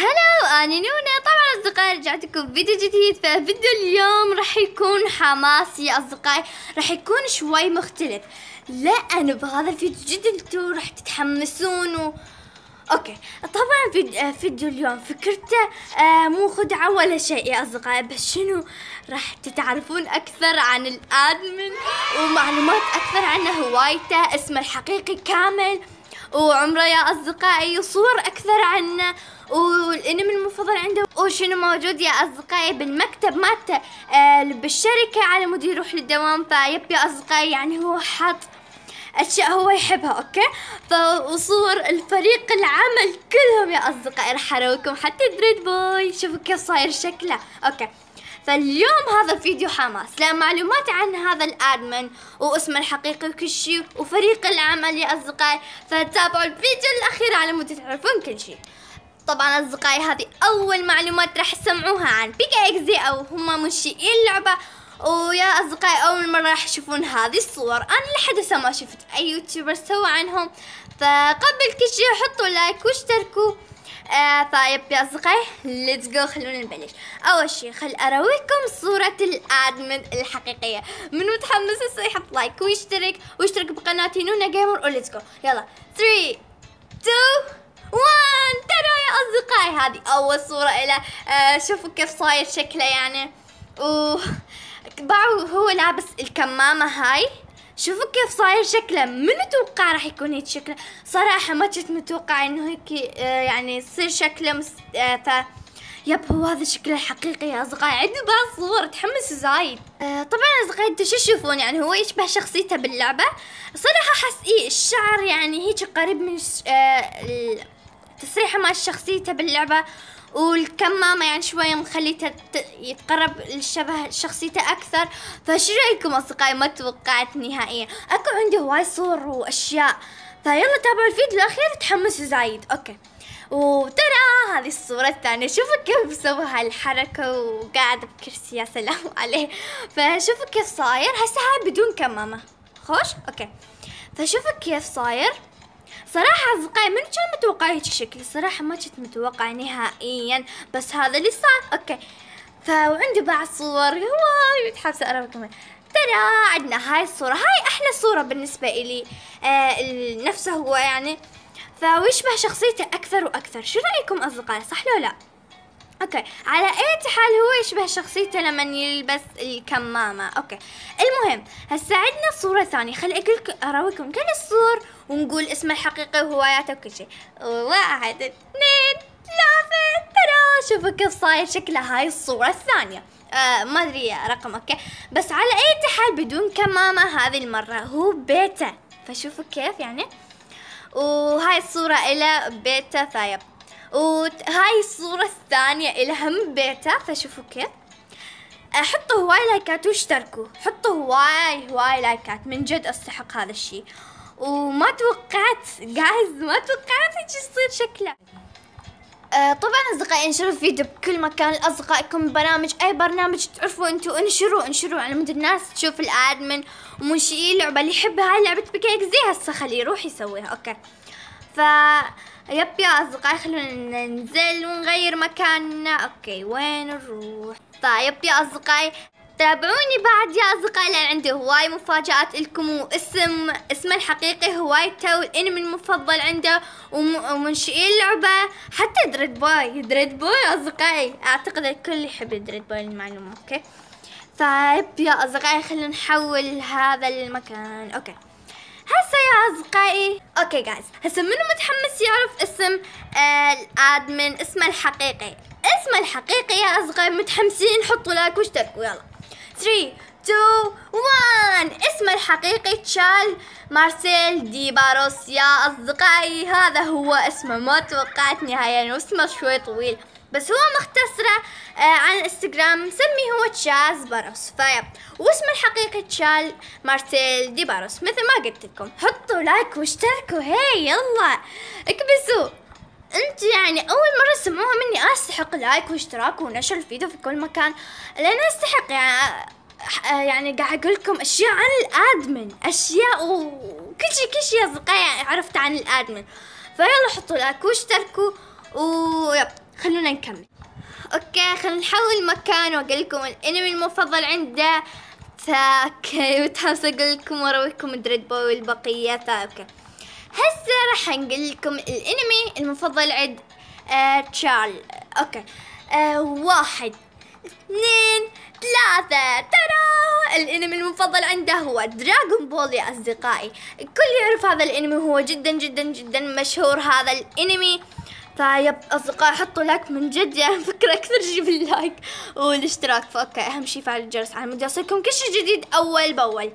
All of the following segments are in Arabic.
هلا أنا نونا طبعا أصدقائي رجعت لكم فيديو جديد. ففيديو اليوم راح يكون حماسي يا أصدقائي. راح يكون شوي مختلف. لأنه بهذا الفيديو جدا أنتوا راح تتحمسون و... أوكي. طبعا فيديو, فيديو اليوم فكرته آه مو خدعة ولا شيء يا أصدقائي بس شنو؟ راح تتعرفون أكثر عن الآدمن ومعلومات أكثر عنه هوايته اسمه الحقيقي كامل. وعمره يا أصدقائي وصور أكثر عنه والانمي المفضل عنده. وشنو موجود يا أصدقائي بالمكتب مالته آه بالشركة على مود يروح للدوام. فيب يا أصدقائي يعني هو حاط أشياء هو يحبها أوكي؟ فصور الفريق العمل كلهم يا أصدقائي. راح أرويكم حتى دريد بوي. شوفوا كيف صاير شكله أوكي؟ فاليوم هذا الفيديو حماس لا معلومات عن هذا ال admin واسمه الحقيقي وكل شيء وفريق العمل يا أصدقائي. فتابعوا الفيديو الأخير على مود تعرفون كل شيء طبعا أصدقائي هذه أول معلومات راح تسمعوها عن PK XD أو هم منشئين اللعبه ويا أصدقائي أول مرة راح تشوفون هذه الصور. أنا لحد هسه ما شفت أي يوتيوبر سوى عنهم. فقبل كل شيء حطوا like واشتركوا. آه ف yep يا أصدقائي let's go خلونا نبلش. أول شيء خل ارويكم صورة الأدمن الحقيقية. من متحمس يحط like ويشترك ويشترك بقناتي نونا جيمر و let's go يلا. 3 2 1 ترى يا أصدقائي. هذه أول صورة له آه شوفوا كيف صاير شكله يعني. و باعوا هو لابس الكمامة هاي. شوفوا كيف صاير شكله. من متوقع راح يكون هيك شكله؟ صراحة ما كنت متوقع إنه هيك آه يعني يصير شكله مس... آه ف yep هو هذا شكله الحقيقي يا اصدقائي عندي بعض صور تحمس زايد. آه طبعا اصدقائي أنتم شو تشوفون؟ يعني هو يشبه شخصيته باللعبة. صراحة أحس إيه الشعر يعني هيك قريب من آه التصريحة مال شخصيته باللعبة. والكمامة يعني شوية مخليته يتقرب لشبه شخصيته أكثر. فشو رأيكم أصدقائي؟ ما توقعت نهائيا. أكو عندي هواي صور وأشياء. فيلا تابعوا الفيديو الأخير تحمسوا زايد. okay. وترى هذه الصورة الثانية. شوفوا كيف سوى هالحركة وقاعد بكرسي يا سلام عليه. فشوفوا كيف صاير. هسه هاي بدون كمامة. خوش؟ okay. فشوفوا كيف صاير. صراحة أصدقائي من كان متوقع هيك شكل؟ صراحة ما كنت متوقع نهائيا بس هذا اللي صار. okay. فعندي بعض صور هواي متحمسة أراكم ترى عندنا هاي الصورة. هاي أحلى صورة بالنسبة إلي. آه نفسه هو يعني. فويشبه شخصيته أكثر وأكثر. شو رأيكم أصدقائي؟ صح لو لا؟ okay. على أي حال هو يشبه شخصيته لما يلبس الكمامة. okay. المهم هسه عندنا صورة ثانية. خلي أقول أراويكم كل الصور ونقول اسمه الحقيقي وهواياته وكل شيء. واحد اثنين ثلاثة ترى. شوفوا كيف صاير شكله هاي الصورة الثانية. آه ما أدري رقم okay. بس على أي حال بدون كمامة هذه المرة هو بيته. فشوفوا كيف يعني. وهاي الصورة إلى بيته. ف yep. وهاي الصورة الثانية إلها من بيته فشوفوا كيف. حطوا هواي لايكات واشتركوا. حطوا هواي هواي لايكات. من جد أستحق هذا الشيء وما توقعت guys ما توقعت هيك يصير شكله. آه طبعا أصدقائي انشروا الفيديو بكل مكان. لأصدقائكم برامج أي برنامج تعرفوا أنتم انشروا انشروا على مود الناس تشوف الأدمن ومنشئين اللعبة اللي يحب هاي لعبة ب PK XD هسه خليه يروح يسويها. okay. ف yep يا أصدقائي خلونا ننزل ونغير مكاننا. okay وين نروح؟ طيب يا أصدقائي تابعوني بعد يا أصدقائي لأن عندي هواي مفاجآت لكم واسم اسمه الحقيقي هوايته والانمي المفضل عنده ومنشئين اللعبة حتى دريد بوي. دريد بوي أصدقائي أعتقد الكل يحب دريد بوي المعلومة okay؟ طيب يا أصدقائي خلينا نحول هذا المكان okay. هسه يا أصدقائي. okay guys هسه منو متحمس يعرف اسم آه الأدمن؟ اسمه الحقيقي. اسمه الحقيقي يا أصدقائي متحمسين حطوا like واشتركوا يلا. 3 2 1 اسمه الحقيقي تشال مارسيل دي باروس يا أصدقائي. هذا هو اسمه ما توقعت نهائيا يعني اسمه شوي طويل. بس هو مختصرة آه عن الإنستغرام مسمي هو تشاز باروس. ف yep. واسمه الحقيقي تشال مارتيل دي باروس مثل ما قلت لكم. حطوا like واشتركوا. هي يلا. اكبسوا. انت يعني أول مرة تسمعوها مني أستحق like واشتراك ونشر الفيديو في كل مكان لأن أستحق. يعني آه، يعني قاعد أقول لكم أشياء عن الآدمن. أشياء وكل شيء كل شيء أصدقائي عرفت عن الآدمن. فيلا حطوا like واشتركوا. و yep. خلونا نكمل. okay خلينا نحول مكان وأقول لكم الأنمي المفضل عنده okay متحمسة أقول لكم وأرويكم دريد بوي والبقية. okay هسه راح نقول لكم الأنمي المفضل عند آه تشارل. okay. آه واحد اثنين ثلاثة. ترى! الأنمي المفضل عنده هو دراغون بول يا أصدقائي. الكل يعرف هذا الأنمي هو جدا جدا جدا مشهور هذا الأنمي. ف yep اصدقائي حطوا like من جد يعني فكرة أكثر شي بال like والاشتراك ف okay أهم شي فعل الجرس. على مود يوصلكم كل شي جديد أول بأول.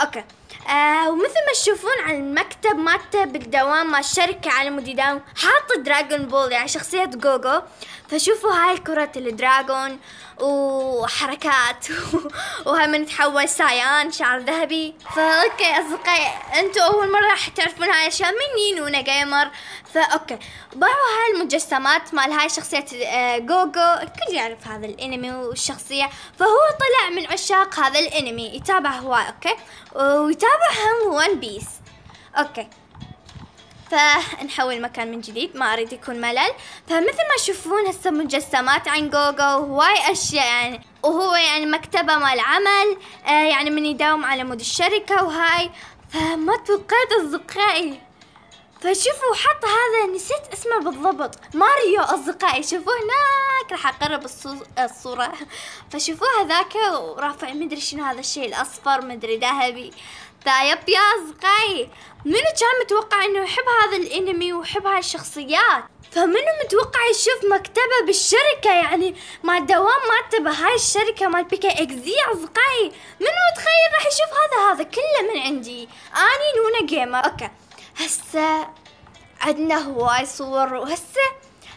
okay. آه ومثل ما تشوفون على المكتب مالته بالدوام مال الشركة على مود يداوم حاط دراغون بول يعني شخصية جوكو. فشوفوا هاي كرة الدراغون وحركات وهاي من تحول سايان شعر ذهبي. ف okay أصدقائي أنتوا أول مرة راح تعرفون هاي الأشياء من نونا جيمر ف okay باعوا هاي المجسمات مال هاي شخصية آه، جوكو الكل يعرف هذا الانمي والشخصية. فهو طلع من عشاق هذا الانمي يتابع هواي okay؟ ويتابع هم ون بيس okay. فنحول مكان من جديد ما أريد يكون ملل. فمثل ما تشوفون هسه مجسمات عن جوكو وهواي أشياء يعني. وهو يعني مكتبة مال عمل آه يعني من يداوم على مود الشركة وهاي. فما توقعت أصدقائي. فشوفوا حط هذا نسيت اسمه بالضبط. ماريو أصدقائي. شوفوه هناك راح أقرب الصورة. فشوفوه هذاك ورافع مدري شنو هذا الشيء الأصفر مدري ذهبي. فيب يا اصدقائي منو كان متوقع إنه يحب هذا الأنمي ويحب هاي الشخصيات؟ فمنو متوقع يشوف مكتبة بالشركة؟ يعني مع الدوام مالته بهاي الشركة مال PK XD اصدقائي منو متخيل راح يشوف هذا؟ هذا كله من عندي. أني نونا جيمر okay. هسه عندنا هواي صور وهسه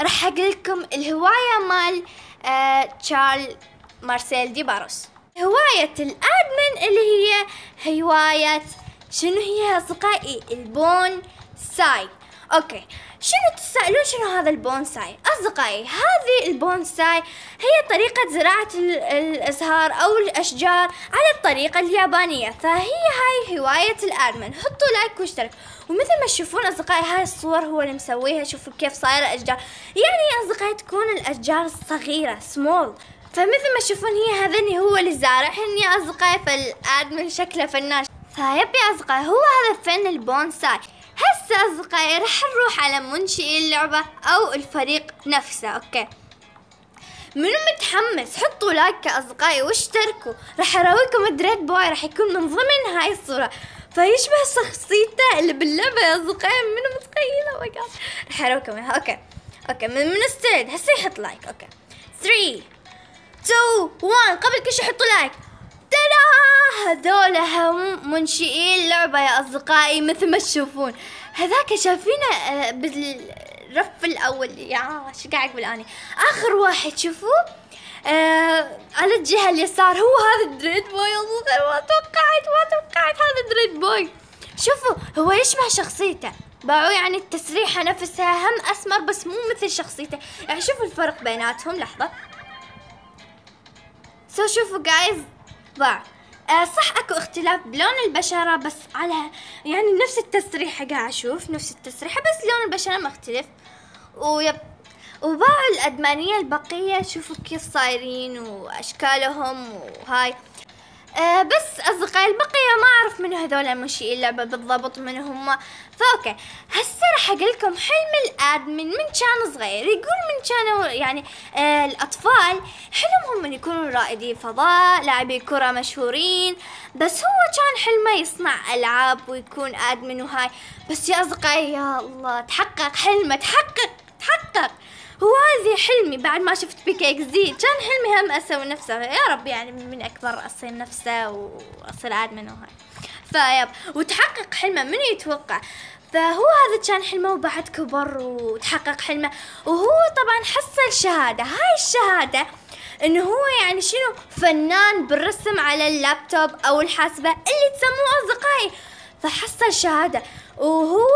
راح أقول لكم الهواية مال آه تشارل مارسيل دي باروس. هواية ال admin اللي هي هواية شنو هي أصدقائي؟ البونساي okay شنو تسألون شنو هذا البونساي؟ أصدقائي هذه البونساي هي طريقة زراعة الأزهار أو الأشجار على الطريقة اليابانية فهي هاي هواية ال admin. حطوا like واشترك. ومثل ما تشوفون أصدقائي هاي الصور هو اللي مسويها. شوفوا كيف صايرة أشجار يعني أصدقائي تكون الأشجار صغيرة سمول فمثل ما تشوفون هي هذني هو اللي زارعهن يا أصدقائي فال admin شكله فنان. ف yep يا أصدقائي هو هذا فن البونساي. هسه أصدقائي راح نروح على منشئ اللعبة أو الفريق نفسه okay. منو متحمس حطوا like يا أصدقائي واشتركوا. راح أراويكم Dread Boy راح يكون من ضمن هاي الصورة. فيشبه شخصيته اللي باللعبة يا أصدقائي منو متخيلة oh my راح أراويكم okay. Okay من مستعد هسه يحط like okay. 3 2 1 قبل كل شيء حطوا like. ترى هذول هم منشئين اللعبة يا أصدقائي مثل ما تشوفون. هذاك شايفينه آه، بالرف الأول. يا شو قاعد أقول أنا؟ آخر واحد شوفوا. آه على الجهة اليسار هو هذا ال Dread Boy. ما توقعت ما توقعت هذا Dread Boy. شوفوا هو يشبه شخصيته. باعوا يعني التسريحة نفسها هم أسمر بس مو مثل شخصيته. يعني شوفوا الفرق بيناتهم لحظة. so شوفوا guys باع آه صح أكو اختلاف بلون البشرة بس على يعني نفس التسريحة. قاعد أشوف نفس التسريحة بس لون البشرة مختلف. و yep وباعوا الأدمانية البقية شوفوا كيف صايرين وأشكالهم وهاي. آه بس أصدقائي البقية ما أعرف من هذول منشئي اللعبة بالضبط من هم. فأوكي هسه راح أقول لكم حلم الآدمن من كان صغير. يقول من كانوا يعني آه الأطفال حلمهم من يكونوا رائدي فضاء لاعبي كرة مشهورين. بس هو كان حلمه يصنع ألعاب ويكون آدمن وهاي. بس يا أصدقائي يا الله تحقق حلمه تحقق تحقق. هو حلمي بعد ما شفت بيكيك زي كان حلمي هم أسوي نفسه. يا رب يعني من أكبر اصير نفسه واصير ادمن وهاي فيب. وتحقق حلمه من يتوقع. فهو هذا كان حلمه وبعد كبر وتحقق حلمه. وهو طبعا حصل شهادة. هاي الشهادة إنه هو يعني شنو؟ فنان بالرسم على اللابتوب أو الحاسبة اللي تسموه أصدقائي. فحصل شهادة. وهو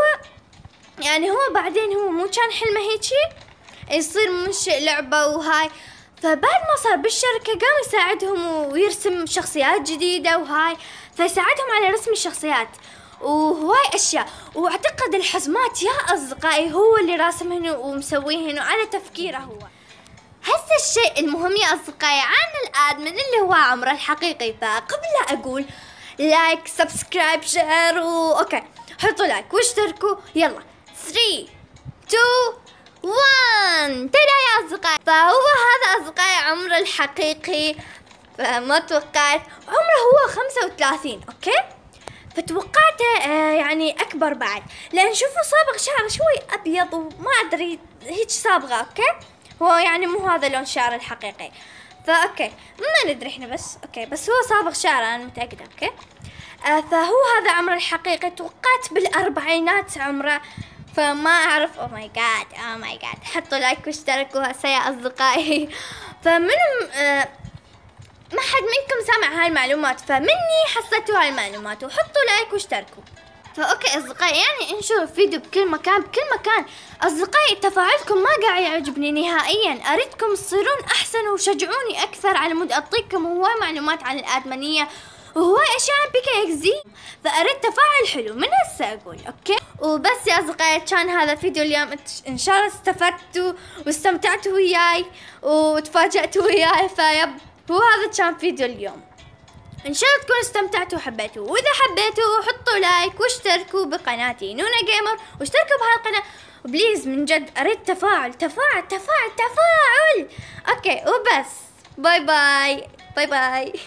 يعني هو بعدين هو مو كان حلمه هيجي؟ يصير منشئ لعبة وهاي. فبعد ما صار بالشركة قام يساعدهم ويرسم شخصيات جديدة وهاي. فيساعدهم على رسم الشخصيات. وهواي أشياء. وأعتقد الحزمات يا أصدقائي هو اللي راسمهن ومسويهن وعلى تفكيره هو. هسه الشيء المهم يا أصدقائي. عن ال admin اللي هو عمره الحقيقي. فقبل لا أقول like subscribe share و okay. حطوا like واشتركوا. يلا. 3 2 1 ترى يا أصدقائي فهو هذا أصدقائي عمره الحقيقي. فما توقعت. عمره هو 35 okay؟ فتوقعته آه يعني أكبر بعد. لأن شوفوا صابغ شعره شوي أبيض وما أدري هيك صابغه okay؟ هو يعني مو هذا لون شعره الحقيقي. ف okay ما ندري إحنا بس okay. بس هو صابغ شعره أنا متأكدة okay؟ آه فهو هذا عمره الحقيقي. توقعت بالأربعينات عمره. فما أعرف. oh my God oh my God حطوا like واشتركوا هسه يا أصدقائي. فمن آه ما حد منكم سامع هاي المعلومات فمني حصلتوا هاي المعلومات وحطوا like واشتركوا. ف okay أصدقائي يعني انشروا الفيديو بكل مكان بكل مكان. أصدقائي تفاعلكم ما قاعد يعجبني نهائيا. أريدكم تصيرون أحسن وشجعوني أكثر على مود أعطيكم هواي معلومات عن الادمنيه وهواي اشياء PK XD فأريد تفاعل حلو من هسه أقول okay؟ وبس يا أصدقائي كان هذا فيديو اليوم إن شاء الله استفدتوا واستمتعتوا وياي وتفاجأتوا وياي ف yep هو هذا كان فيديو اليوم. إن شاء الله تكونوا استمتعتوا وحبيتوا. وإذا حبيتوا حطوا like واشتركوا بقناتي نونا جيمر واشتركوا بهالقناة. و please من جد أريد تفاعل تفاعل تفاعل تفاعل. okay وبس. bye bye. Bye bye.